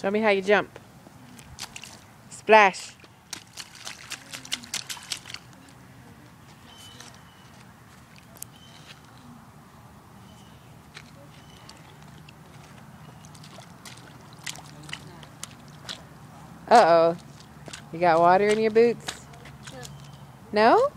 Show me how you jump. Splash. Uh-oh. You got water in your boots? No?